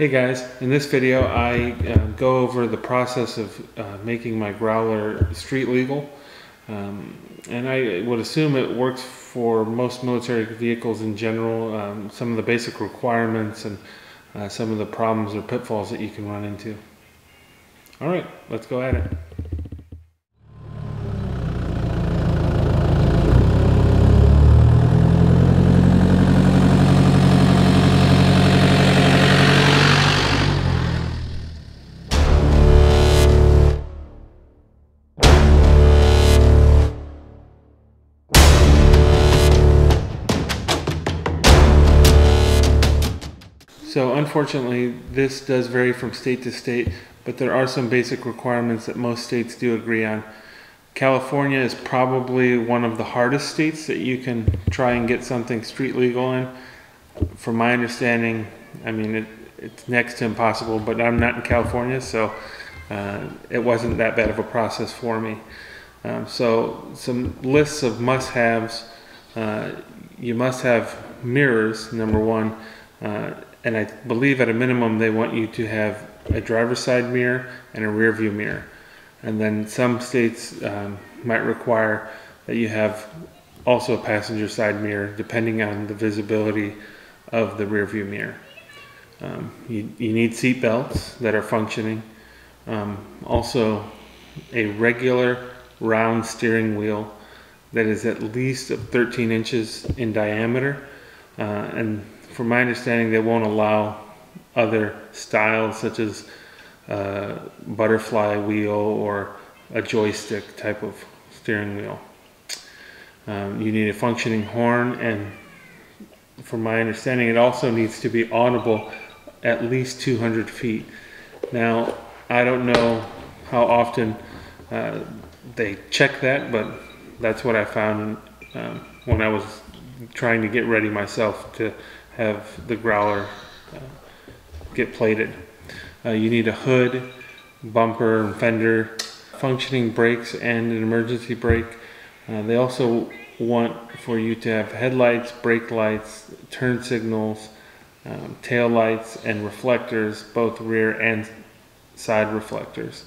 Hey guys, in this video I uh, go over the process of uh, making my growler street legal. Um, and I would assume it works for most military vehicles in general, um, some of the basic requirements and uh, some of the problems or pitfalls that you can run into. Alright, let's go at it. So unfortunately, this does vary from state to state, but there are some basic requirements that most states do agree on. California is probably one of the hardest states that you can try and get something street legal in. From my understanding, I mean, it, it's next to impossible, but I'm not in California, so uh, it wasn't that bad of a process for me. Um, so some lists of must-haves. Uh, you must have mirrors, number one. Uh, and I believe at a minimum they want you to have a driver's side mirror and a rear view mirror. And then some states um, might require that you have also a passenger side mirror depending on the visibility of the rear view mirror. Um, you, you need seat belts that are functioning. Um, also a regular round steering wheel that is at least 13 inches in diameter uh, and from my understanding, they won't allow other styles such as uh, butterfly wheel or a joystick type of steering wheel. Um, you need a functioning horn, and from my understanding, it also needs to be audible at least 200 feet. Now, I don't know how often uh, they check that, but that's what I found um, when I was trying to get ready myself to have the growler uh, get plated. Uh, you need a hood, bumper, and fender, functioning brakes, and an emergency brake. Uh, they also want for you to have headlights, brake lights, turn signals, um, tail lights, and reflectors, both rear and side reflectors.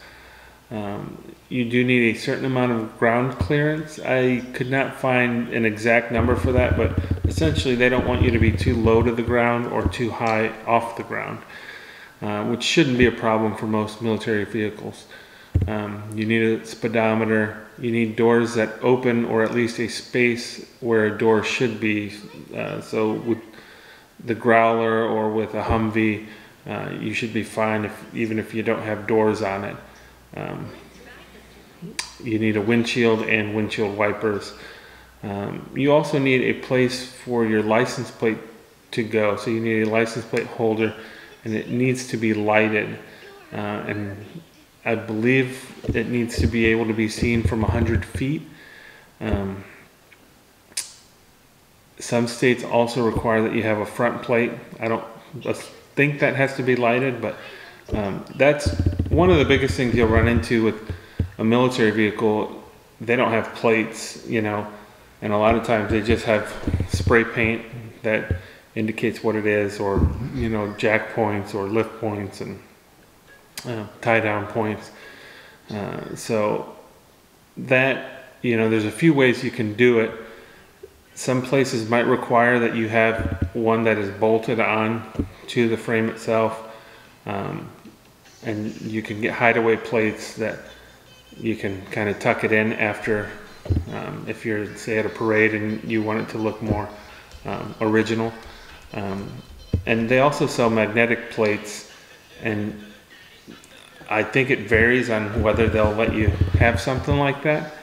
Um, you do need a certain amount of ground clearance. I could not find an exact number for that, but essentially they don't want you to be too low to the ground or too high off the ground, uh, which shouldn't be a problem for most military vehicles. Um, you need a speedometer. You need doors that open or at least a space where a door should be. Uh, so with the Growler or with a Humvee, uh, you should be fine if, even if you don't have doors on it. Um, you need a windshield and windshield wipers. Um, you also need a place for your license plate to go. So you need a license plate holder and it needs to be lighted. Uh, and I believe it needs to be able to be seen from 100 feet. Um, some states also require that you have a front plate. I don't think that has to be lighted, but um, that's one of the biggest things you'll run into with a military vehicle. They don't have plates, you know, and a lot of times they just have spray paint that indicates what it is, or you know, jack points or lift points and uh, tie down points. Uh, so that you know, there's a few ways you can do it. Some places might require that you have one that is bolted on to the frame itself. Um, and you can get hideaway plates that you can kind of tuck it in after um, if you're say at a parade and you want it to look more um, original um, and they also sell magnetic plates and I think it varies on whether they'll let you have something like that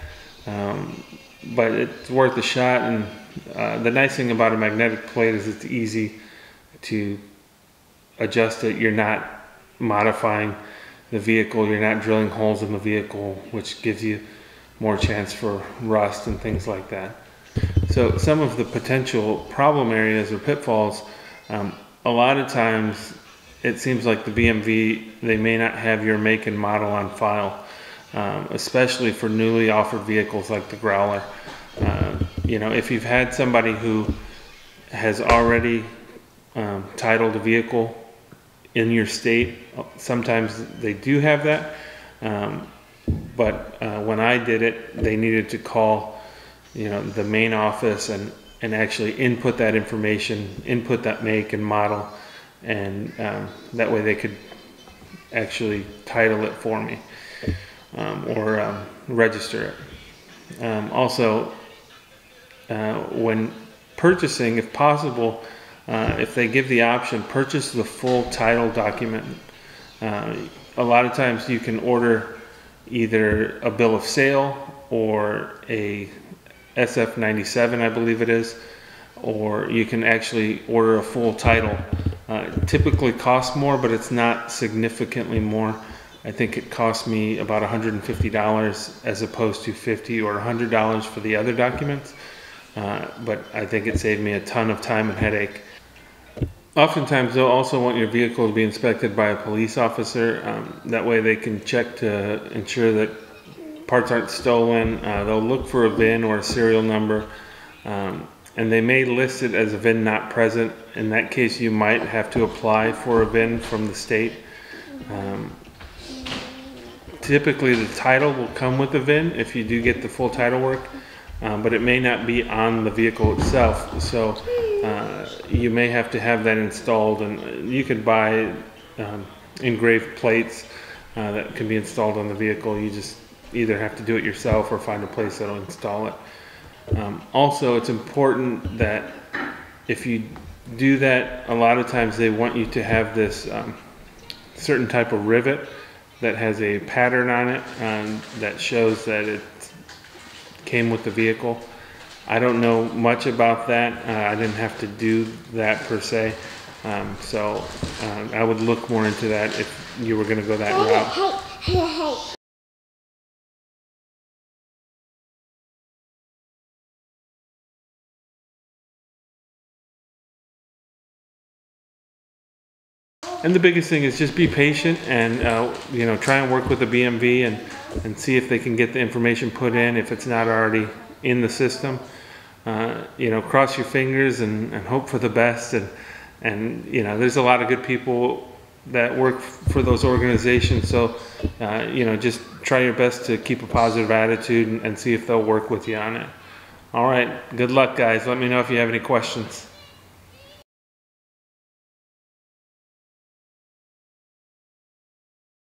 um, but it's worth a shot and uh, the nice thing about a magnetic plate is it's easy to adjust it you're not modifying the vehicle. You're not drilling holes in the vehicle, which gives you more chance for rust and things like that. So some of the potential problem areas or pitfalls, um, a lot of times it seems like the BMV, they may not have your make and model on file, um, especially for newly offered vehicles like the Growler. Uh, you know, if you've had somebody who has already um, titled a vehicle in your state. Sometimes they do have that. Um, but uh, when I did it, they needed to call, you know, the main office and, and actually input that information, input that make and model, and um, that way they could actually title it for me um, or um, register it. Um, also, uh, when purchasing, if possible, uh, if they give the option, purchase the full title document. Uh, a lot of times you can order either a bill of sale or a SF97, I believe it is, or you can actually order a full title. Uh, typically costs more, but it's not significantly more. I think it cost me about $150 as opposed to 50 or $100 for the other documents. Uh, but I think it saved me a ton of time and headache. Oftentimes, they'll also want your vehicle to be inspected by a police officer. Um, that way, they can check to ensure that parts aren't stolen. Uh, they'll look for a VIN or a serial number, um, and they may list it as a VIN not present. In that case, you might have to apply for a VIN from the state. Um, typically, the title will come with the VIN if you do get the full title work, um, but it may not be on the vehicle itself. So uh, you may have to have that installed, and you could buy um, engraved plates uh, that can be installed on the vehicle. You just either have to do it yourself or find a place that'll install it. Um, also, it's important that if you do that, a lot of times they want you to have this um, certain type of rivet that has a pattern on it um, that shows that it came with the vehicle. I don't know much about that. Uh, I didn't have to do that per se. Um, so uh, I would look more into that if you were going to go that route. And the biggest thing is just be patient and uh, you know try and work with the BMV and and see if they can get the information put in if it's not already in the system. Uh, you know, cross your fingers and, and hope for the best. And, and, you know, there's a lot of good people that work for those organizations. So, uh, you know, just try your best to keep a positive attitude and, and see if they'll work with you on it. All right. Good luck, guys. Let me know if you have any questions.